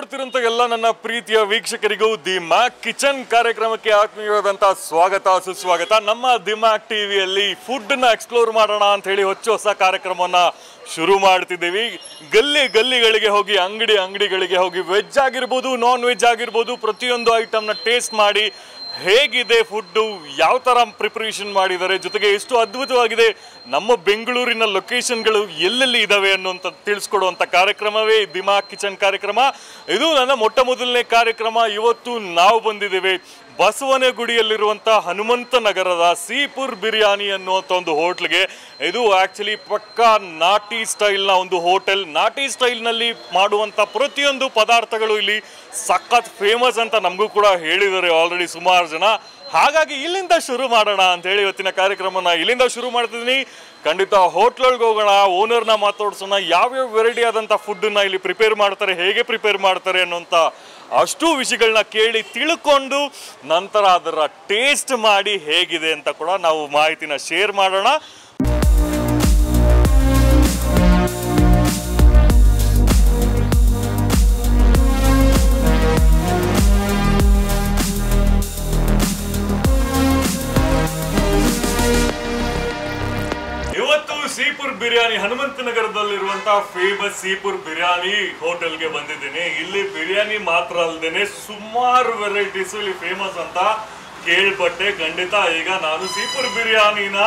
ನೋಡ್ತಿರುವಂತ ಎಲ್ಲ ನನ್ನ ಪ್ರೀತಿಯ ವೀಕ್ಷಕರಿಗೂ ಮ್ಯಾಕ್ ಕಿಚನ್ ಕಾರ್ಯಕ್ರಮಕ್ಕೆ ಆತ್ಮೀಯವಾದಂತಹ ಸ್ವಾಗತ, ಸುಸ್ವಾಗತ. ನಮ್ಮ ದಿಮಾಕ್ ಟಿವಿಯಲ್ಲಿ ಫುಡ್ನ ಎಕ್ಸ್ಪ್ಲೋರ್ ಮಾಡೋಣ ಅಂತ ಹೇಳಿ ಹೊಚ್ಚ ಹೊಸ ಕಾರ್ಯಕ್ರಮವನ್ನ ಶುರು ಮಾಡ್ತಿದ್ದೀವಿ. ಗಲ್ಲಿ ಗಲ್ಲಿಗಳಿಗೆ ಹೋಗಿ, ಅಂಗಡಿ ಅಂಗಡಿಗಳಿಗೆ ಹೋಗಿ, ವೆಜ್ ಆಗಿರ್ಬೋದು ನಾನ್ ವೆಜ್ ಆಗಿರ್ಬೋದು, ಪ್ರತಿಯೊಂದು ಐಟಮ್ನ ಟೇಸ್ಟ್ ಮಾಡಿ ಹೇಗಿದೆ ಫುಡ್ಡು, ಯಾವ ಥರ ಪ್ರಿಪ್ರೇಷನ್ ಮಾಡಿದ್ದಾರೆ, ಜೊತೆಗೆ ಎಷ್ಟು ಅದ್ಭುತವಾಗಿದೆ ನಮ್ಮ ಬೆಂಗಳೂರಿನ ಲೊಕೇಶನ್ಗಳು ಎಲ್ಲೆಲ್ಲಿ ಇದ್ದಾವೆ ಅನ್ನುವಂಥ ತಿಳಿಸ್ಕೊಡುವಂಥ ಕಾರ್ಯಕ್ರಮವೇ ದಿಮಾ ಕಿಚನ್ ಕಾರ್ಯಕ್ರಮ. ಇದು ನನ್ನ ಮೊಟ್ಟ ಮೊದಲನೇ ಕಾರ್ಯಕ್ರಮ. ಇವತ್ತು ನಾವು ಬಂದಿದ್ದೇವೆ ಬಸವನಗುಡಿಯಲ್ಲಿರುವಂಥ ಹನುಮಂತ ನಗರದ ಸೀಪುರ್ ಬಿರಿಯಾನಿ ಅನ್ನುವಂಥ ಒಂದು ಹೋಟ್ಲ್ಗೆ. ಇದು ಆ್ಯಕ್ಚುಲಿ ಪಕ್ಕಾ ನಾಟಿ ಸ್ಟೈಲ್ನ ಒಂದು ಹೋಟೆಲ್. ನಾಟಿ ಸ್ಟೈಲ್ನಲ್ಲಿ ಮಾಡುವಂಥ ಪ್ರತಿಯೊಂದು ಪದಾರ್ಥಗಳು ಇಲ್ಲಿ ಸಖತ್ ಫೇಮಸ್ ಅಂತ ನಮಗೂ ಕೂಡ ಹೇಳಿದ್ದಾರೆ ಆಲ್ರೆಡಿ ಸುಮಾರು ಜನ. ಹಾಗಾಗಿ ಇಲ್ಲಿಂದ ಶುರು ಮಾಡೋಣ ಅಂತ ಹೇಳಿ ಇವತ್ತಿನ ಕಾರ್ಯಕ್ರಮನ ಇಲ್ಲಿಂದ ಶುರು ಮಾಡ್ತಿದ್ದೀನಿ. ಖಂಡಿತ ಹೋಟ್ಲೊಳಗೆ ಹೋಗೋಣ ಓನರ್ನ ಮಾತಾಡ್ಸೋಣ, ಯಾವ್ಯಾವ ವೆರೈಟಿ ಆದಂಥ ಫುಡ್ಡನ್ನ ಇಲ್ಲಿ ಪ್ರಿಪೇರ್ ಮಾಡ್ತಾರೆ, ಹೇಗೆ ಪ್ರಿಪೇರ್ ಮಾಡ್ತಾರೆ ಅನ್ನೋಂಥ ಅಷ್ಟು ವಿಷಯಗಳನ್ನ ಕೇಳಿ ತಿಳ್ಕೊಂಡು ನಂತರ ಅದರ ಟೇಸ್ಟ್ ಮಾಡಿ ಹೇಗಿದೆ ಅಂತ ಕೂಡ ನಾವು ಮಾಹಿತಿನ ಶೇರ್ ಮಾಡೋಣ. ಬಿರಿಯಾನಿ ಹನುಮಂತ ನಗರದಲ್ಲಿರುವಂತಹ ಫೇಮಸ್ ಸೀಪುರ್ ಬಿರಿಯಾನಿ ಹೋಟೆಲ್ಗೆ ಬಂದಿದ್ದೀನಿ. ಇಲ್ಲಿ ಬಿರಿಯಾನಿ ಮಾತ್ರ ಅಲ್ಲದೇನೆ ಸುಮಾರು ವೆರೈಟೀಸ್ ಇಲ್ಲಿ ಫೇಮಸ್ ಅಂತ ಕೇಳ್ಪಟ್ಟೆ. ಖಂಡಿತ ಈಗ ನಾನು ಸೀಪುರ್ ಬಿರಿಯಾನಿನ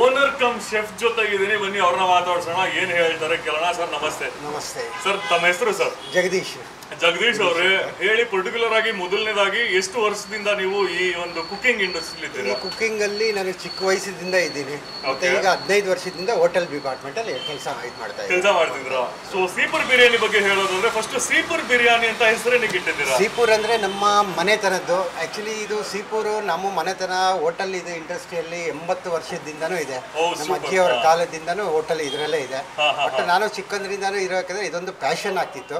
ಓನರ್ ಕಮ್ ಶೆಫ್ ಜೊತೆಗಿದ್ದೀನಿ. ಬನ್ನಿ ಅವ್ರನ್ನ ಮಾತಾಡ್ಸೋಣ. ಏನ್ ಹೇಳ್ತಾರೆ ಕೇಳೋಣ. ಸರ್ ನಮಸ್ತೆ. ನಮಸ್ತೆ. ಸರ್ ತಮ್ಮ ಹೆಸರು ಸರ್? ಜಗದೀಶ್. ಜಗದೀಶ್ ಅವರೇ ಹೇಳಿ ಪರ್ಟಿಕ್ಯುಲರ್ ಆಗಿ ಮೊದಲನೇದಾಗಿ ಎಷ್ಟು ವರ್ಷದಿಂದ ನೀವು ಈ ಒಂದು ಕುಕಿಂಗ್ ಇಂಡಸ್ಟ್ರಿ ಕುಕಿಂಗ್ ಅಲ್ಲಿ ನಾನು ಚಿಕ್ಕ ವಯಸ್ಸಿನಿಂದ ಇದ್ದೀನಿ. ಮತ್ತೆ. ಈಗ ಹದಿನೈದು ವರ್ಷದಿಂದ ಹೋಟೆಲ್ ಡಿಪಾರ್ಟ್ಮೆಂಟ್ ಅಲ್ಲಿ ಕೆಲಸ ಇದು ಮಾಡ್ತಾ ಕೆಲಸ ಮಾಡ್ತಿದ್ರ ಸೊ ಸೀಪುರ್ ಬಿರಿಯಾನಿ ಬಗ್ಗೆ ಹೇಳೋದಂದ್ರೆ ಫಸ್ಟ್ ಸೀಪುರ್ ಬಿರಿಯಾನಿ ಅಂತ ಹೆಸರೇ ಇಟ್ಟಿದ್ದೀರಾ? ಸೀಪುರ್ ಅಂದ್ರೆ ನಮ್ಮ ಮನೆತನದ್ದು. ಆಕ್ಚುಲಿ ಇದು ಸೀಪುರ್ ನಮ್ಮ ಮನೆತನ ಹೋಟೆಲ್ ಇದು ಇಂಡಸ್ಟ್ರಿಯಲ್ಲಿ ಎಂಬತ್ತು ವರ್ಷದಿಂದನೂ ಇದೆ. ನಮ್ಮ. ಅಜ್ಜಿಯವರ. ಕಾಲದಿಂದನೂ ಹೋಟೆಲ್ ಇದರಲ್ಲೇ ಇದೆ. ಬಟ್ ನಾನು ಚಿಕ್ಕಂದ್ರಿಂದನೂ ಇರೋಕೆ ಇದೊಂದು ಪ್ಯಾಷನ್ ಆಗ್ತಿತ್ತು.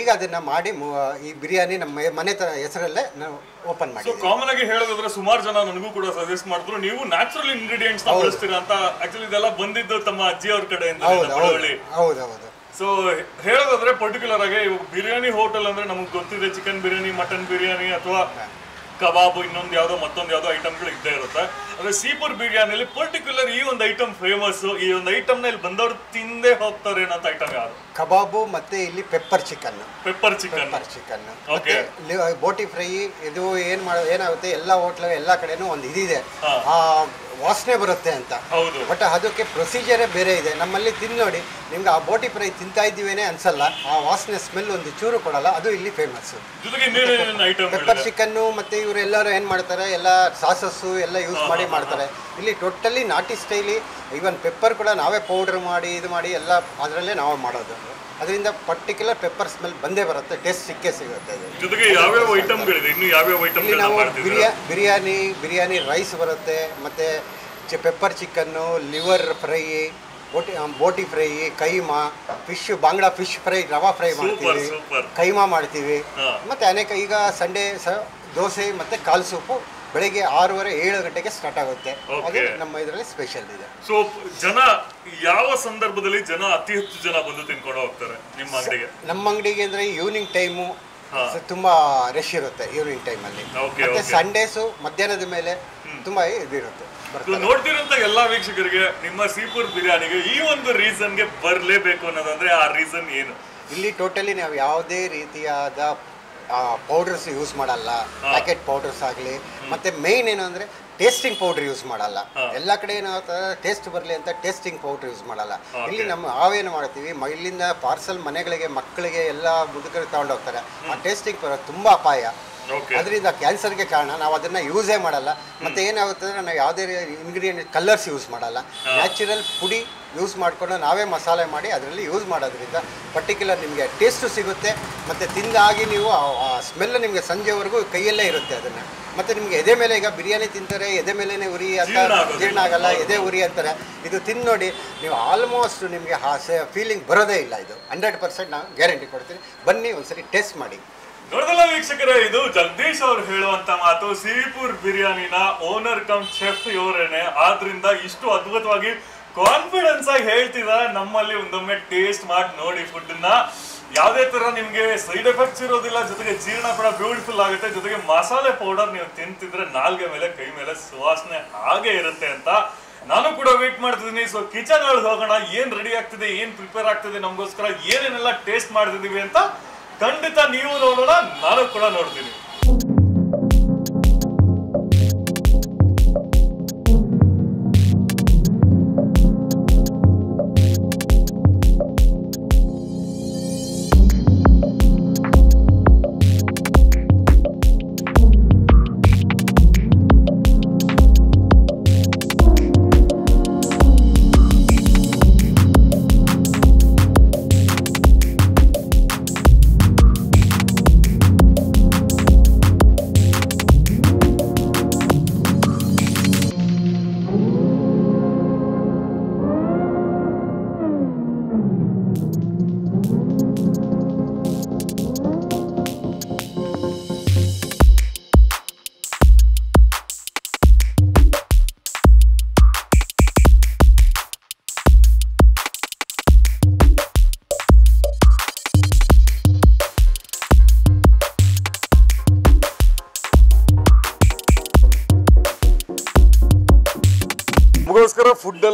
ಈಗ ಅದನ್ನ ಮಾಡಿ ಈ ಬಿರಿಯಾನಿ ನಮ್ಮ ಮನೆ ಹೆಸರಲ್ಲೇ ನಾವು ಓಪನ್ ಮಾಡಿ ಕಾಮನ್ ಆಗಿ ಹೇಳೋದಾದ್ರೆ ಸುಮಾರು ಜನ ನನಗೂ ಕೂಡ ಸಜೆಸ್ಟ್ ಮಾಡಿದ್ರು ನೀವು ನ್ಯಾಚುರಲ್ ಇಂಗ್ರೀಡಿಯೆಂಟ್ಸ್. ಬಳಸ್ತೀರಾ ಅಂತ ಆಕ್ಚುಲಿ ಇದೆಲ್ಲ ಬಂದಿದ್ದು ತಮ್ಮ ಅಜ್ಜಿ ಅವ್ರ ಕಡೆಯಿಂದ ಹೌದು ಹೌದು ಬಳವಳ್ಳಿ ಹೌದು ಹೌದು. ಸೊ ಹೇಳೋದಾದ್ರೆ ಪರ್ಟಿಕ್ಯುಲರ್ ಆಗಿ ಇವಾಗ ಬಿರಿಯಾನಿ ಹೋಟೆಲ್ ಅಂದ್ರೆ ನಮಗೆ ಗೊತ್ತಿದೆ ಚಿಕನ್ ಬಿರಿಯಾನಿ ಮಟನ್ ಬಿರಿಯಾನಿ ಅಥವಾ ಕಬಾಬ್ ಇನ್ನೊಂದು ಯಾವ್ದೋ ಮತ್ತೊಂದು ಯಾವ್ದೋ ಐಟಮ್ಗಳು ಇದ್ದೇ ಇರುತ್ತೆ. ಆದ್ರೆ ಸೀಪುರ್ ಬಿರಿಯಾನಿಲಿ ಪರ್ಟಿಕ್ಯುಲರ್ ಈ ಒಂದು ಐಟಮ್ ಫೇಮಸ್ ಈ ಒಂದು ಐಟಮ್ನ ಇಲ್ಲಿ ಬಂದವರು ತಿಂದೇ ಹೋಗ್ತಾರೆ ಏನಂತ ಐಟಮ್ ಯಾರು? ಕಬಾಬು ಮತ್ತೆ ಇಲ್ಲಿ pepper chicken pepper chicken pepper chicken Okay. Boti fry ಇದು ಏನ್ ಮಾಡ ಏನಾಗುತ್ತೆ ಎಲ್ಲ ಹೋಟ್ಲ ಎಲ್ಲ ಕಡೆನೂ ಒಂದು ಇದಿದೆ. ಆ ವಾಸನೆ ಬರುತ್ತೆ ಅಂತ. ಬಟ್ ಅದಕ್ಕೆ ಪ್ರೊಸೀಜರೇ ಬೇರೆ ಇದೆ. ನಮ್ಮಲ್ಲಿ ತಿನ್ನೋಡಿ ನೋಡಿ. ನಿಮ್ಗೆ ಆ ಬೋಟಿ ಫ್ರೈ ತಿಂತಾ ಇದ್ದೀವೇನೆ ಅನ್ಸಲ್ಲ ಆ ವಾಸನೆ ಸ್ಮೆಲ್ ಒಂದು ಚೂರು ಕೊಡಲ್ಲ ಅದು ಇಲ್ಲಿ ಫೇಮಸ್ ಪೆಪ್ಪರ್ ಚಿಕನ್ನು ಮತ್ತೆ ಇವರೆಲ್ಲರೂ ಏನು ಮಾಡ್ತಾರೆ ಎಲ್ಲ ಸಾಸಸ್ಸು ಎಲ್ಲ ಯೂಸ್ ಮಾಡಿ ಮಾಡ್ತಾರೆ. ಇಲ್ಲಿ ಟೋಟಲಿ ನಾಟಿ ಸ್ಟೈಲಿ ಈವನ್ ಪೆಪ್ಪರ್ ಕೂಡ ನಾವೇ ಪೌಡರ್ ಮಾಡಿ ಇದು ಮಾಡಿ ಎಲ್ಲ ಅದರಲ್ಲೇ ನಾವೇ ಮಾಡೋದು. ಅದರಿಂದ ಪರ್ಟಿಕ್ಯುಲರ್ ಪೆಪ್ಪರ್ ಸ್ಮೆಲ್ ಬಂದೇ ಬರುತ್ತೆ ಟೇಸ್ಟ್ ಸಿಕ್ಕೇ ಸಿಗುತ್ತೆ ಇಲ್ಲಿ ನಾವು ಬಿರಿಯಾ ಬಿರಿಯಾನಿ ಬಿರಿಯಾನಿ ರೈಸ್ ಬರುತ್ತೆ ಮತ್ತು pepper chicken liver fry boti boti fry keema fish bangda fish fry rava fry ಮಾಡ್ತೀವಿ. ಕೈಮಾ ಮಾಡ್ತೀವಿ. ಮತ್ತೆ ಅನೇಕ ಈಗ ಸಂಡೇ ಸ ದೋಸೆ ಮತ್ತು ಕಾಲು ಸೂಪು ಬೆಳಿಗ್ಗೆ ಆರೂವರೆ ಏಳು ಗಂಟೆಗೆ ಸ್ಟಾರ್ಟ್ ಆಗುತ್ತೆ. ಅದೇ ನಮ್ಮ ಇದರಲ್ಲಿ ಸ್ಪೆಷಲ್ ಇದೆ. ಸೊ ಜನ ಯಾವ ಸಂದರ್ಭದಲ್ಲಿ ಜನ ಅತಿ ಹೆಚ್ಚು ಜನ ಬಂದು ತಿನ್ಕೊಂಡು ಹೋಗ್ತಾರೆ ನಿಮ್ಮ ಅಂಗಡಿಗೆ? ನಮ್ಮ ಅಂಗಡಿಗೆ ಅಂದರೆ ಈವ್ನಿಂಗ್ ಟೈಮು. ತುಂಬಾ ರಶ್ ಇರುತ್ತೆ ಈವ್ನಿಂಗ್ ಟೈಮಲ್ಲಿ ಅಲ್ಲಿ. ಮತ್ತೆ. ಸಂಡೇಸು ಮಧ್ಯಾಹ್ನದ ಮೇಲೆ ತುಂಬಾ ಇದಿರುತ್ತೆ. ನೋಡ್ತಿರೋಂತ ಎಲ್ಲಾ ವೀಕ್ಷಕರಿಗೆ ನಿಮ್ಮ ಸೀಪುರ್ ಬಿರಿಯಾನಿಗೆ ಈ ಒಂದು ರೀಸನ್ಗೆ ಬರ್ಲೇಬೇಕು ಅನ್ನೋದಂದ್ರೆ ಆ ರೀಸನ್ ಏನು? ಇಲ್ಲಿ ಟೋಟಲಿ ನಾವು ಯಾವುದೇ ರೀತಿಯಾದ ಪೌಡರ್ಸ್ ಯೂಸ್ ಮಾಡಲ್ಲ. ಪ್ಯಾಕೆಟ್ ಪೌಡರ್ಸ್ ಆಗಲಿ ಮತ್ತೆ ಮೇನ್ ಏನು ಅಂದರೆ ಟೇಸ್ಟಿಂಗ್ ಪೌಡರ್ ಯೂಸ್ ಮಾಡಲ್ಲ. ಎಲ್ಲ ಕಡೆ ಏನಾಗ್ತದೆ ಟೇಸ್ಟ್ ಬರಲಿ ಅಂತ ಟೇಸ್ಟಿಂಗ್ ಪೌಡರ್ ಯೂಸ್ ಮಾಡಲ್ಲ. ಇಲ್ಲಿ ನಮ್ಮ ನಾವೇನು ಮಾಡ್ತೀವಿ ಇಲ್ಲಿಂದ ಪಾರ್ಸಲ್ ಮನೆಗಳಿಗೆ ಮಕ್ಕಳಿಗೆ ಎಲ್ಲ ಮುದುಕರು ತಗೊಂಡೋಗ್ತಾರೆ. ಆ ಟೇಸ್ಟಿಂಗ್ ಪೌಡರ್ ತುಂಬ ಅಪಾಯ. ಅದರಿಂದ ಕ್ಯಾನ್ಸರ್ಗೆ ಕಾರಣ ನಾವು ಅದನ್ನ ಯೂಸೇ ಮಾಡಲ್ಲ. ಮತ್ತೆ ಏನಾಗುತ್ತೆ ಅಂದ್ರೆ ನಾವು ಯಾವುದೇ ಇಂಗ್ರೀಡಿಯೆಂಟ್ ಕಲರ್ಸ್ ಯೂಸ್ ಮಾಡಲ್ಲ. ನ್ಯಾಚುರಲ್ ಪುಡಿ ಯೂಸ್ ಮಾಡಿಕೊಂಡು ನಾವೇ ಮಸಾಲೆ ಮಾಡಿ ಅದರಲ್ಲಿ ಯೂಸ್ ಮಾಡೋದ್ರಿಂದ ಪರ್ಟಿಕ್ಯುಲರ್ ನಿಮಗೆ ಟೇಸ್ಟು ಸಿಗುತ್ತೆ. ಮತ್ತು ತಿಂದಾಗಿ ನೀವು ಆ ಸ್ಮೆಲ್ ನಿಮಗೆ ಸಂಜೆವರೆಗೂ ಕೈಯಲ್ಲೇ ಇರುತ್ತೆ ಅದನ್ನು. ಮತ್ತು ನಿಮಗೆ ಎದೆ ಮೇಲೆ ಈಗ ಬಿರಿಯಾನಿ ತಿಂತಾರೆ ಎದೆ ಮೇಲೇ ಉರಿ ಅಂತ ಜೀರ್ಣ ಆಗಲ್ಲ ಎದೆ ಉರಿ ಅಂತಾರೆ. ಇದು ತಿಂದು ನೋಡಿ ನೀವು ಆಲ್ಮೋಸ್ಟ್ ನಿಮಗೆ ಆ ಫೀಲಿಂಗ್ ಬರೋದೇ ಇಲ್ಲ ಇದು. ಹಂಡ್ರೆಡ್ ಪರ್ಸೆಂಟ್ ನಾವು ಗ್ಯಾರಂಟಿ ಕೊಡ್ತೀನಿ. ಬನ್ನಿ ಒಂದ್ಸರಿ ಟೇಸ್ಟ್ ಮಾಡಿ. ನೋಡಲ್ಲ ವೀಕ್ಷಕರೇ, ಇದು ಜಗದೀಶ್ ಅವ್ರು ಹೇಳುವಂತ ಮಾತು ಸೀಪುರ್ ಬಿರಿಯಾನಿನ ಓನರ್ ಕಮ್ ಚೆಫ್ ಇವರೇನೆ. ಆದ್ರಿಂದ ಇಷ್ಟು ಅದ್ಭುತವಾಗಿ ಕಾನ್ಫಿಡೆನ್ಸ್ ಆಗಿ ಹೇಳ್ತಿದ್ದಾರೆ. ನಮ್ಮಲ್ಲಿ ಒಂದೊಮ್ಮೆ ಟೇಸ್ಟ್ ಮಾಡಿ ನೋಡಿ ಫುಡ್ನ. ಯಾವುದೇ ತರ ನಿಮ್ಗೆ ಸೈಡ್ ಎಫೆಕ್ಟ್ಸ್ ಇರೋದಿಲ್ಲ, ಜೊತೆಗೆ ಜೀರ್ಣ ಕೂಡ ಬ್ಯೂಟಿಫುಲ್ ಆಗುತ್ತೆ. ಜೊತೆಗೆ ಮಸಾಲೆ ಪೌಡರ್ ನೀವು ತಿಂತಿದ್ರೆ ನಾಲ್ಗೆ ಮೇಲೆ, ಕೈ ಮೇಲೆ ಸುವಾಸನೆ ಹಾಗೆ ಇರುತ್ತೆ ಅಂತ ನಾನು ಕೂಡ ವೇಟ್ ಮಾಡ್ತಿದ್ದೀನಿ. ಸೊ ಕಿಚನ್ ಒಳಗೆ ಹೋಗೋಣ. ಏನ್ ರೆಡಿ ಆಗ್ತಿದೆ, ಏನ್ ಪ್ರಿಪೇರ್ ಆಗ್ತಿದೆ, ನಮಗೋಸ್ಕರ ಏನೇನೆಲ್ಲ ಟೇಸ್ಟ್ ಮಾಡ್ತಿದೀವಿ ಅಂತ ಖಂಡಿತ ನೀವು ನೋಡೋಣ ನಾನು ಕೂಡ ನೋಡ್ತೀನಿ.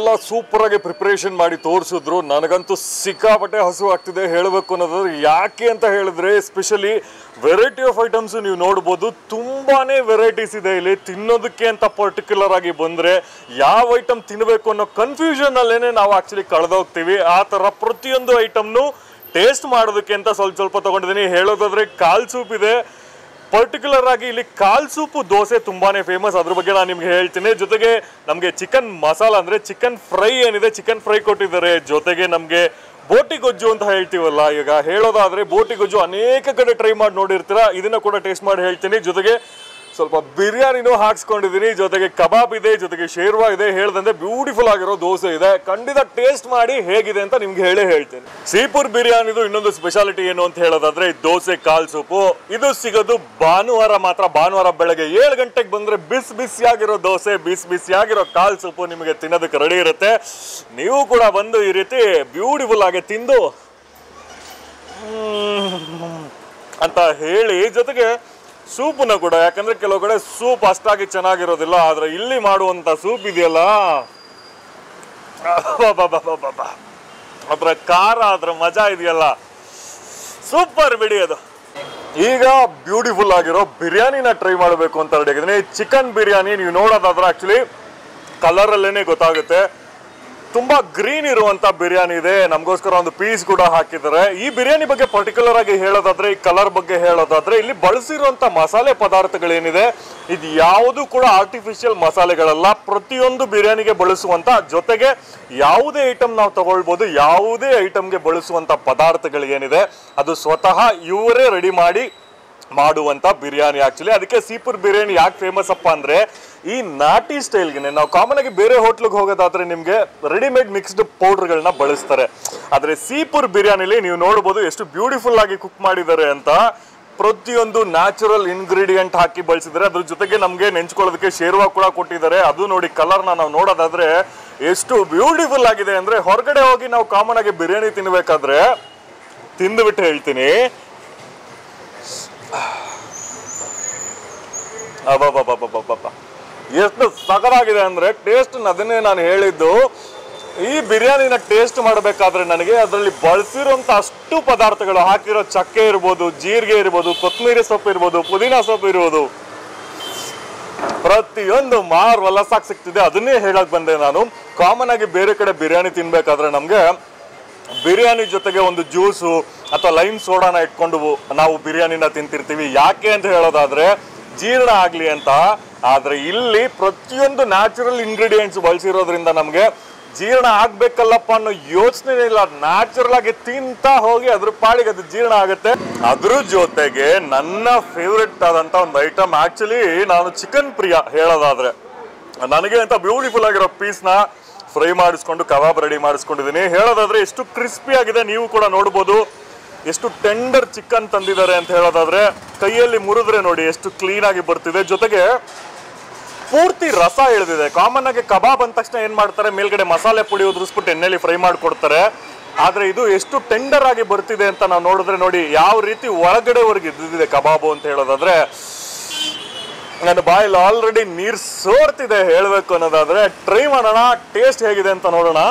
ಎಲ್ಲ ಸೂಪರ್ ಆಗಿ ಪ್ರಿಪರೇಷನ್ ಮಾಡಿ ತೋರಿಸಿದ್ರು. ನನಗಂತೂ ಸಿಕ್ಕಾಪಟ್ಟೆ ಹಸು ಆಗ್ತಿದೆ ಹೇಳಬೇಕು ಅನ್ನೋದಾದ್ರೆ ಯಾಕೆ ಅಂತ ಹೇಳಿದ್ರೆ ಎಸ್ಪೆಷಲಿ ವೆರೈಟಿ ಆಫ್ ಐಟಮ್ಸು ನೀವು ನೋಡ್ಬೋದು. ತುಂಬಾ ವೆರೈಟೀಸ್ ಇದೆ ಇಲ್ಲಿ. ತಿನ್ನೋದಕ್ಕೆ ಅಂತ ಪರ್ಟಿಕ್ಯುಲರ್ ಆಗಿ ಬಂದರೆ ಯಾವ ಐಟಮ್ ತಿನ್ನಬೇಕು ಅನ್ನೋ ಕನ್ಫ್ಯೂಷನ್ ಅಲ್ಲೇನೆ ನಾವು ಆ್ಯಕ್ಚುಲಿ ಕಳೆದೋಗ್ತೀವಿ. ಆ ಥರ ಪ್ರತಿಯೊಂದು ಐಟಮ್ನು ಟೇಸ್ಟ್ ಮಾಡೋದಕ್ಕೆ ಅಂತ ಸ್ವಲ್ಪ ಸ್ವಲ್ಪ ತೊಗೊಂಡಿದ್ದೀನಿ. ಹೇಳೋದಾದ್ರೆ ಕಾಲು ಸೂಪ್ ಇದೆ. ಪರ್ಟಿಕ್ಯುಲರ್ ಆಗಿ ಇಲ್ಲಿ ಕಾಲ್ ಸೂಪು ದೋಸೆ ತುಂಬಾನೇ ಫೇಮಸ್ ಅದ್ರ ಬಗ್ಗೆ ನಾನು ನಿಮ್ಗೆ ಹೇಳ್ತೀನಿ. ಜೊತೆಗೆ ನಮಗೆ ಚಿಕನ್ ಮಸಾಲ ಅಂದ್ರೆ ಚಿಕನ್ ಫ್ರೈ ಏನಿದೆ ಚಿಕನ್ ಫ್ರೈ ಕೊಟ್ಟಿದ್ದಾರೆ. ಜೊತೆಗೆ ನಮಗೆ ಬೋಟಿ ಗೊಜ್ಜು ಅಂತ ಹೇಳ್ತೀವಲ್ಲ, ಈಗ ಹೇಳೋದಾದ್ರೆ ಬೋಟಿ ಗೊಜ್ಜು ಅನೇಕ ಕಡೆ ಟ್ರೈ ಮಾಡಿ ನೋಡಿರ್ತೀರಾ. ಇದನ್ನ ಕೂಡ ಟೇಸ್ಟ್ ಮಾಡಿ ಹೇಳ್ತೀನಿ. ಜೊತೆಗೆ ಸ್ವಲ್ಪ ಬಿರಿಯಾನಿನೂ ಹಾಕ್ಸ್ಕೊಂಡಿದ್ದೀನಿ. ಜೊತೆಗೆ ಕಬಾಬ್ ಇದೆ, ಜೊತೆಗೆ ಶೇರ್ವಾ ಇದೆ, ಹೇಳ್ದಂತೆ ಬ್ಯೂಟಿಫುಲ್ ಆಗಿರೋ ದೋಸೆ ಇದೆ. ಖಂಡಿತ ಟೇಸ್ಟ್ ಮಾಡಿ ಹೇಗಿದೆ ಅಂತ ನಿಮ್ಗೆ ಹೇಳಿ ಹೇಳ್ತೀನಿ. ಸೀಪುರ್ ಬಿರಿಯಾನಿದು ಇನ್ನೊಂದು ಸ್ಪೆಷಾಲಿಟಿ ಏನು ಅಂತ ಹೇಳೋದಾದ್ರೆ ದೋಸೆ ಕಾಲ್ ಸೂಪು. ಇದು ಸಿಗೋದು ಭಾನುವಾರ ಮಾತ್ರ, ಭಾನುವಾರ ಬೆಳಗ್ಗೆ ಏಳು ಗಂಟೆಗೆ ಬಂದ್ರೆ ಬಿಸಿ ಬಿಸಿಯಾಗಿರೋ ದೋಸೆ, ಬಿಸಿ ಬಿಸಿಯಾಗಿರೋ ಕಾಲ್ ಸೂಪು ನಿಮಗೆ ತಿನ್ನೋದಕ್ಕೆ ರೆಡಿ ಇರುತ್ತೆ. ನೀವು ಕೂಡ ಬಂದು ಈ ರೀತಿ ಬ್ಯೂಟಿಫುಲ್ ಆಗಿ ತಿಂದು ಅಂತ ಹೇಳಿ, ಜೊತೆಗೆ ಸೂಪನ್ನ ಕೂಡ, ಯಾಕಂದ್ರೆ ಕೆಲವು ಕಡೆ ಸೂಪ್ ಅಷ್ಟಾಗಿ ಚೆನ್ನಾಗಿರೋದಿಲ್ಲ, ಆದ್ರೆ ಇಲ್ಲಿ ಮಾಡುವಂತ ಸೂಪ್ ಇದೆಯಲ್ಲ? ಅದರ ಅದ್ರ ಖಾರ ಅದ್ರ ಮಜಾ ಇದೆಯಲ್ಲ. ಸೂಪರ್ ಬಿಡಿ ಅದು. ಈಗ ಬ್ಯೂಟಿಫುಲ್ ಆಗಿರೋ ಬಿರಿಯಾನಿನ ಟ್ರೈ ಮಾಡಬೇಕು ಅಂತ ರೆಡಿ ಆಗಿದ್ದೀನಿ. ಚಿಕನ್ ಬಿರಿಯಾನಿ ನೀವು ನೋಡೋದಾದ್ರೆ ಆಕ್ಚುಲಿ ಕಲರಲ್ಲೇನೆ ಗೊತ್ತಾಗುತ್ತೆ. ತುಂಬಾ ಗ್ರೀನ್ ಇರುವಂತ ಬಿರಿಯಾನಿ ಇದೆ. ನಮಗೋಸ್ಕರ ಒಂದು ಪೀಸ್ ಕೂಡ ಹಾಕಿದ್ದಾರೆ. ಈ ಬಿರಿಯಾನಿ ಬಗ್ಗೆ ಪರ್ಟಿಕ್ಯುಲರ್ ಆಗಿ ಹೇಳೋದಾದ್ರೆ, ಈ ಕಲರ್ ಬಗ್ಗೆ ಹೇಳೋದಾದ್ರೆ, ಇಲ್ಲಿ ಬಳಸಿರುವಂತ ಮಸಾಲೆ ಪದಾರ್ಥಗಳೇನಿದೆ, ಇದು ಯಾವುದು ಕೂಡ ಆರ್ಟಿಫಿಷಿಯಲ್ ಮಸಾಲೆಗಳಲ್ಲ. ಪ್ರತಿಯೊಂದು ಬಿರಿಯಾನಿಗೆ ಬಳಸುವಂತ, ಜೊತೆಗೆ ಯಾವುದೇ ಐಟಮ್ ನಾವು ತಗೊಳ್ಬೋದು, ಯಾವುದೇ ಐಟಮ್ಗೆ ಬಳಸುವಂತ ಪದಾರ್ಥಗಳು ಏನಿದೆ ಅದು ಸ್ವತಃ ಇವರೇ ರೆಡಿ ಮಾಡಿ ಮಾಡುವಂತ ಬಿರಿಯಾನಿ ಆ್ಯಕ್ಚುಲಿ ಅದಕ್ಕೆ ಸೀಪುರ್ ಬಿರಿಯಾನಿ ಯಾಕೆ ಫೇಮಸ್ ಅಪ್ಪ ಅಂದ್ರೆ, ಈ ನಾಟಿ ಸ್ಟೈಲ್ಗೆ ನಾವು ಕಾಮನ್ ಆಗಿ ಬೇರೆ ಹೋಟ್ಲಿಗೆ ಹೋಗೋದಾದ್ರೆ ನಿಮಗೆ ರೆಡಿಮೇಡ್ ಮಿಕ್ಸ್ಡ್ ಪೌಡ್ರ್ಗಳನ್ನ ಬಳಸ್ತಾರೆ. ಆದರೆ ಸೀಪುರ್ ಬಿರಿಯಾನಿಲಿ ನೀವು ನೋಡ್ಬೋದು ಎಷ್ಟು ಬ್ಯೂಟಿಫುಲ್ ಆಗಿ ಕುಕ್ ಮಾಡಿದ್ದಾರೆ ಅಂತ. ಪ್ರತಿಯೊಂದು ನ್ಯಾಚುರಲ್ ಇಂಗ್ರೀಡಿಯೆಂಟ್ ಹಾಕಿ ಬಳಸಿದ್ದಾರೆ. ಅದ್ರ ಜೊತೆಗೆ ನಮಗೆ ನೆಂಚ್ಕೊಳ್ಳೋದಕ್ಕೆ ಶೇರ್ವಾ ಕೂಡ ಕೊಟ್ಟಿದ್ದಾರೆ. ಅದು ನೋಡಿ ಕಲರ್ನ ನಾವು ನೋಡೋದಾದ್ರೆ ಎಷ್ಟು ಬ್ಯೂಟಿಫುಲ್ ಆಗಿದೆ ಅಂದ್ರೆ ಹೊರಗಡೆ ಹೋಗಿ ನಾವು ಕಾಮನ್ ಆಗಿ ಬಿರಿಯಾನಿ ತಿನ್ನಬೇಕಾದ್ರೆ ತಿಂದುಬಿಟ್ಟು ಹೇಳ್ತೀನಿ. ಎಷ್ಟು ಸಕಲಾಗಿದೆ ಅಂದ್ರೆ ಟೇಸ್ಟ್ ಅದನ್ನೇ ನಾನು ಹೇಳಿದ್ದು, ಈ ಬಿರಿಯಾನಿನ ಟೇಸ್ಟ್ ಮಾಡಬೇಕಾದ್ರೆ ನನಗೆ ಅದರಲ್ಲಿ ಬಳಸಿರುವಂತ ಅಷ್ಟು ಪದಾರ್ಥಗಳು, ಹಾಕಿರೋ ಚಕ್ಕೆ ಇರ್ಬೋದು, ಜೀರಿಗೆ ಇರ್ಬೋದು ಕೊತ್ತಂಬರಿ ಸೊಪ್ಪು ಇರ್ಬೋದು, ಪುದೀನ ಸೊಪ್ಪು ಇರ್ಬೋದು. ಪ್ರತಿಯೊಂದು ಮಾರ್ ವಲಸಾಗ್ ಸಿಗ್ತಿದೆ. ಅದನ್ನೇ ಹೇಳಕ್ ಬಂದೆ ನಾನು. ಕಾಮನ್ ಆಗಿ ಬೇರೆ ಕಡೆ ಬಿರಿಯಾನಿ ತಿನ್ಬೇಕಾದ್ರೆ ನಮ್ಗೆ ಬಿರಿಯಾನಿ ಜೊತೆಗೆ ಒಂದು ಜ್ಯೂಸು ಅಥವಾ ಲೈಮ್ ಸೋಡಾನ ಇಟ್ಕೊಂಡು ನಾವು ಬಿರಿಯಾನಿನ ತಿಂತಿರ್ತೀವಿ. ಯಾಕೆ ಅಂತ ಹೇಳೋದಾದ್ರೆ ಜೀರ್ಣ ಆಗಲಿ ಅಂತ. ಆದರೆ ಇಲ್ಲಿ ಪ್ರತಿಯೊಂದು ನ್ಯಾಚುರಲ್ ಇಂಗ್ರೀಡಿಯೆಂಟ್ಸ್ ಬಳಸಿರೋದ್ರಿಂದ ನಮಗೆ ಜೀರ್ಣ ಆಗ್ಬೇಕಲ್ಲಪ್ಪ ಅನ್ನೋ ಯೋಚನೆ ಇಲ್ಲ. ನ್ಯಾಚುರಲ್ ಆಗಿ ತಿಂತಾ ಹೋಗಿ ಅದ್ರ ಪಾಳಿಗೆ ಅದು ಜೀರ್ಣ ಆಗುತ್ತೆ. ಅದ್ರ ಜೊತೆಗೆ ನನ್ನ ಫೇವ್ರೆಟ್ ಆದಂತ ಒಂದು ಐಟಮ್ ಆಕ್ಚುಲಿ ನಾನು ಚಿಕನ್ ಪ್ರಿಯ ಹೇಳೋದಾದ್ರೆ. ನನಗೆ ಅಂತ ಬ್ಯೂಟಿಫುಲ್ ಆಗಿರೋ ಪೀಸ್ನ ಫ್ರೈ ಮಾಡಿಸ್ಕೊಂಡು, ಕಬಾಬ್ ರೆಡಿ ಮಾಡಿಸ್ಕೊಂಡಿದ್ದೀನಿ. ಹೇಳೋದಾದ್ರೆ ಎಷ್ಟು ಕ್ರಿಸ್ಪಿ ಆಗಿದೆ ನೀವು ಕೂಡ ನೋಡ್ಬೋದು. ಎಷ್ಟು ಟೆಂಡರ್ ಚಿಕನ್ ತಂದಿದ್ದಾರೆ ಅಂತ ಹೇಳೋದಾದ್ರೆ, ಕೈಯಲ್ಲಿ ಮುರಿದ್ರೆ ನೋಡಿ ಎಷ್ಟು ಕ್ಲೀನ್ ಆಗಿ ಬರ್ತಿದೆ. ಜೊತೆಗೆ ಪೂರ್ತಿ ರಸ ಇಳಿದಿದೆ ಕಾಮನ್ ಆಗಿ ಕಬಾಬ್ ಅಂದ ತಕ್ಷಣ ಏನ್ ಮಾಡ್ತಾರೆ? ಮೇಲ್ಗಡೆ ಮಸಾಲೆ ಪುಡಿ ಉದುರಿಸ್ಬಿಟ್ಟು ಎಣ್ಣೆಲಿ ಫ್ರೈ ಮಾಡಿಕೊಡ್ತಾರೆ. ಆದ್ರೆ ಇದು ಎಷ್ಟು ಟೆಂಡರ್ ಆಗಿ ಬರ್ತಿದೆ ಅಂತ ನಾವು ನೋಡಿದ್ರೆ ನೋಡಿ ಯಾವ ರೀತಿ ಒಳಗಡೆವರೆಗೆ ಇದ್ದಿದೆ ಕಬಾಬು ಅಂತ ಹೇಳೋದಾದ್ರೆ, ನನ್ನ ಬಾಯಲ್ಲಿ ಆಲ್ರೆಡಿ ನೀರ್ ಸೋರ್ತಿದೆ ಹೇಳಬೇಕು ಅನ್ನೋದಾದ್ರೆ ಟ್ರೈ ಮಾಡೋಣ ಟೇಸ್ಟ್ ಹೇಗಿದೆ ಅಂತ ನೋಡೋಣ.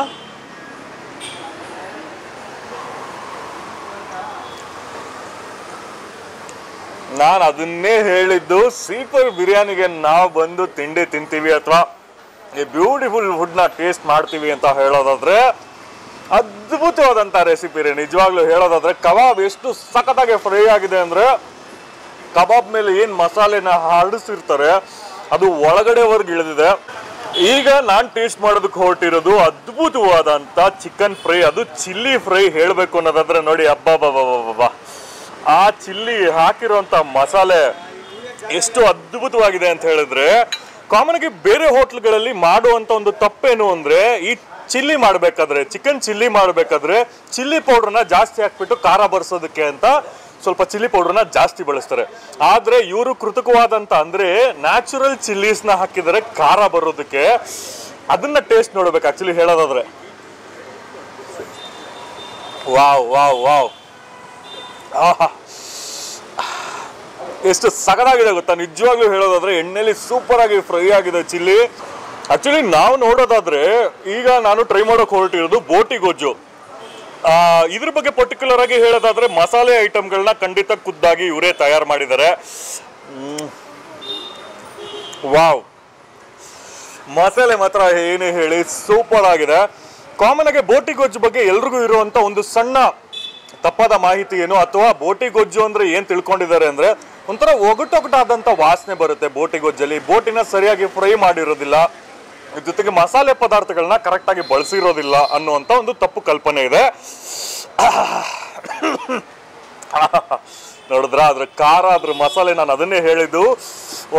ನಾನು ಅದನ್ನೇ ಹೇಳಿದ್ದು ಸೀಪರ್ ಬಿರಿಯಾನಿಗೆ ನಾವು ಬಂದು ತಿಂಡಿ ತಿಂತೀವಿ ಅಥವಾ ಈ ಬ್ಯೂಟಿಫುಲ್ ಫುಡ್ನ ಟೇಸ್ಟ್ ಮಾಡ್ತೀವಿ ಅಂತ ಹೇಳೋದಾದ್ರೆ ಅದ್ಭುತವಾದಂಥ ರೆಸಿಪಿ ರೀ. ನಿಜವಾಗ್ಲೂ ಹೇಳೋದಾದ್ರೆ, ಕಬಾಬ್ ಎಷ್ಟು ಸಖತ್ತಾಗಿ ಫ್ರೈ ಆಗಿದೆ ಅಂದರೆ, ಕಬಾಬ್ ಮೇಲೆ ಏನು ಮಸಾಲೆನ ಹರಡಿಸಿರ್ತಾರೆ, ಅದು ಒಳಗಡೆವರೆಗೆ ಇಳಿದಿದೆ. ಈಗ ನಾನು ಟೇಸ್ಟ್ ಮಾಡೋದಕ್ಕೆ ಹೊರಟಿರೋದು ಅದ್ಭುತವಾದಂಥ ಚಿಕನ್ ಫ್ರೈ ಅದು ಚಿಲ್ಲಿ ಫ್ರೈ ಹೇಳಬೇಕು ಅನ್ನೋದಾದ್ರೆ ನೋಡಿ ಅಬ್ಬಾ ಚಿಲ್ಲಿ ಹಾಕಿರುವಂಥ ಮಸಾಲೆ ಎಷ್ಟು ಅದ್ಭುತವಾಗಿದೆ ಅಂತ ಹೇಳಿದ್ರೆ ಕಾಮನ್ ಆಗಿ ಬೇರೆ ಹೋಟ್ಲ್ಗಳಲ್ಲಿ ಮಾಡುವಂತ ಒಂದು ತಪ್ಪೇನು ಅಂದ್ರೆ, ಈ ಚಿಲ್ಲಿ ಮಾಡಬೇಕಾದ್ರೆ, ಚಿಕನ್ ಚಿಲ್ಲಿ ಮಾಡಬೇಕಾದ್ರೆ ಚಿಲ್ಲಿ ಪೌಡರ್ನ ಜಾಸ್ತಿ ಹಾಕ್ಬಿಟ್ಟು ಖಾರ ಬರ್ಸೋದಕ್ಕೆ ಅಂತ ಸ್ವಲ್ಪ ಚಿಲ್ಲಿ ಪೌಡರ್ನ ಜಾಸ್ತಿ ಬಳಸ್ತಾರೆ. ಆದ್ರೆ ಇವರು ಕೃತಕವಾದಂತ ಅಂದ್ರೆ ನ್ಯಾಚುರಲ್ ಚಿಲ್ಲೀಸ್ನ ಹಾಕಿದರೆ ಖಾರ ಬರೋದಕ್ಕೆ ಅದನ್ನ ಟೇಸ್ಟ್ ನೋಡ್ಬೇಕು ಆಕ್ಚುಲಿ ಹೇಳೋದಾದ್ರೆ. Wow wow wow. ಎಷ್ಟು ಸಗದಾಗಿದೆ ಗೊತ್ತಾ? ನಿಜವಾಗ್ಲೂ ಹೇಳೋದಾದ್ರೆ ಎಣ್ಣೆಲಿ ಸೂಪರ್ ಆಗಿ ಫ್ರೈ ಆಗಿದೆ ಚಿಲ್ಲಿ. ಆಕ್ಚುಲಿ ನಾವು ನೋಡೋದಾದ್ರೆ ಈಗ ನಾನು ಟ್ರೈ ಮಾಡೋಕೆ ಹೊರಟಿರೋದು ಬೋಟಿ ಗೊಜ್ಜು. ಇದ್ರ ಬಗ್ಗೆ ಪರ್ಟಿಕ್ಯುಲರ್ ಆಗಿ ಹೇಳೋದಾದ್ರೆ ಮಸಾಲೆ ಐಟಮ್ಗಳನ್ನ ಖಂಡಿತ ಖುದ್ದಾಗಿ ಇವರೇ ತಯಾರು ಮಾಡಿದ್ದಾರೆ. ವಾವ್. ಮಸಾಲೆ ಮಾತ್ರ ಏನೇ ಹೇಳಿ ಸೂಪರ್ ಆಗಿದೆ. ಕಾಮನ್ ಆಗಿ ಬೋಟಿ ಗೊಜ್ಜು ಬಗ್ಗೆ ಎಲ್ರಿಗೂ ಇರುವಂತ ಒಂದು ಸಣ್ಣ ತಪ್ಪಾದ ಮಾಹಿತಿ ಏನು? ಅಥವಾ ಬೋಟಿ ಗೊಜ್ಜು ಅಂದ್ರೆ ಏನ್ ತಿಳ್ಕೊಂಡಿದ್ದಾರೆ ಅಂದ್ರೆ ಒಂಥರ ಒಗಟೊಗಟಾದಂಥ ವಾಸನೆ ಬರುತ್ತೆ ಬೋಟಿ ಗೊಜ್ಜಲ್ಲಿ ಬೋಟಿನ ಸರಿಯಾಗಿ ಫ್ರೈ ಮಾಡಿರೋದಿಲ್ಲ. ಜೊತೆಗೆ ಮಸಾಲೆ ಪದಾರ್ಥಗಳನ್ನ ಕರೆಕ್ಟಾಗಿ ಬಳಸಿರೋದಿಲ್ಲ ಅನ್ನುವಂತ ಒಂದು ತಪ್ಪು ಕಲ್ಪನೆ ಇದೆ. ನೋಡಿದ್ರ? ಅದ್ರ ಖಾರ, ಅದ್ರ ಮಸಾಲೆ ನಾನು ಅದನ್ನೇ ಹೇಳಿದ್ದು.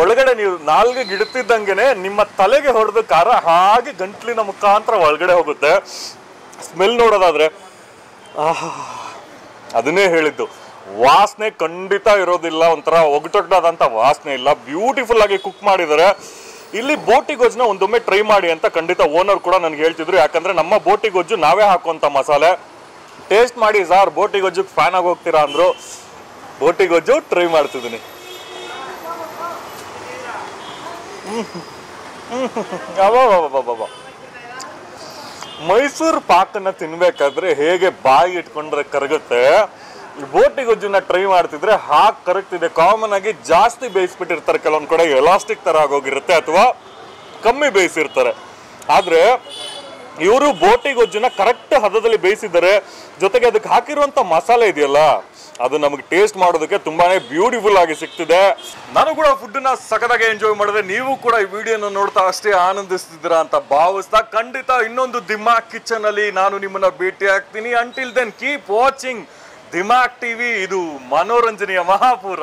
ಒಳಗಡೆ ನೀವು ನಾಲ್ಗೆ ಗಿಡ್ತಿದ್ದಂಗೆನೆ ನಿಮ್ಮ ತಲೆಗೆ ಹೊಡೆದ ಖಾರ ಹಾಗೆ ಗಂಟ್ಲಿನ ಮುಖಾಂತರ ಒಳಗಡೆ ಹೋಗುತ್ತೆ. ಸ್ಮೆಲ್ ನೋಡೋದಾದ್ರೆ ಅದನ್ನೇ ಹೇಳಿದ್ದು. ವಾಸನೆ ಖಂಡಿತ ಇರೋದಿಲ್ಲ, ಒಂಥರ ಒಗಟೊಗ್ಟಾದಂಥ ವಾಸನೆ ಇಲ್ಲ. ಬ್ಯೂಟಿಫುಲ್ ಆಗಿ ಕುಕ್ ಮಾಡಿದ್ದಾರೆ ಇಲ್ಲಿ ಬೋಟಿ ಗೊಜ್ಜನ್ನ ಒಂದೊಮ್ಮೆ ಟ್ರೈ ಮಾಡಿ ಅಂತ ಖಂಡಿತ ಓನರ್ ಕೂಡ ನನಗೆ ಹೇಳ್ತಿದ್ರು. ಯಾಕಂದರೆ ನಮ್ಮ ಬೋಟಿ ಗೊಜ್ಜು ನಾವೇ ಹಾಕುವಂಥ ಮಸಾಲೆ. ಟೇಸ್ಟ್ ಮಾಡಿ, ಸಾರ್, ಬೋಟಿ ಗೊಜ್ಜಿಗೆ ಫ್ಯಾನ್ ಆಗಿ ಹೋಗ್ತೀರಾ? ಅಂದರು. ಬೋಟಿ ಗೊಜ್ಜು ಟ್ರೈ ಮಾಡ್ತಿದ್ದೀನಿ. ಮೈಸೂರು ಪಾಕನ್ನ ತಿನ್ಬೇಕಾದ್ರೆ ಹೇಗೆ ಬಾಯಿ ಇಟ್ಕೊಂಡ್ರೆ ಕರಗುತ್ತೆ? ಈ ಬೋಟಿ ಗೊಜ್ಜನ್ನ ಟ್ರೈ ಮಾಡ್ತಿದ್ರೆ ಹಾಕ್ ಕರೆಕ್ಟ್ ಇದೆ. ಕಾಮನ್ ಆಗಿ ಜಾಸ್ತಿ ಬೇಯಿಸ್ಬಿಟ್ಟಿರ್ತಾರೆ. ಕೆಲವೊಂದು ಕಡೆ ಎಲಾಸ್ಟಿಕ್ ತರ ಆಗೋಗಿರುತ್ತೆ ಅಥವಾ ಕಮ್ಮಿ ಬೇಯಿಸಿರ್ತಾರೆ. ಆದ್ರೆ ಇವರು ಬೋಟಿ ಗೊಜ್ಜನ್ನ ಕರೆಕ್ಟ್ ಹದದಲ್ಲಿ ಬೇಯಿಸಿದ್ದಾರೆ. ಜೊತೆಗೆ ಅದಕ್ಕೆ ಹಾಕಿರುವಂತ ಮಸಾಲೆ ಇದೆಯಲ್ಲ, ಅದು ನಮಗೆ ಟೇಸ್ಟ್ ಮಾಡೋದಕ್ಕೆ ತುಂಬಾನೇ ಬ್ಯೂಟಿಫುಲ್ ಆಗಿ ಸಿಗ್ತಿದೆ. ನಾನು ಕೂಡ ಫುಡ್ನ ಸಖತ್ತಾಗಿ ಎಂಜಾಯ್ ಮಾಡಿದೆ ನೀವು ಕೂಡ ಈ ವಿಡಿಯೋನ ನೋಡ್ತಾ ಅಷ್ಟೇ ಆನಂದಿಸ್ತಿದ್ದೀರಾ ಅಂತ ಭಾವಿಸ್ತಾ ಖಂಡಿತ ಇನ್ನೊಂದು ದಿಮ್ಮ ಕಿಚನ್ ಅಲ್ಲಿ ನಾನು ನಿಮ್ಮನ್ನ ಭೇಟಿ ಆಗ್ತೀನಿ until then keep watching Dimaak TV ಇದು ಮನೋರಂಜನೆಯ ಮಹಾಪುರ.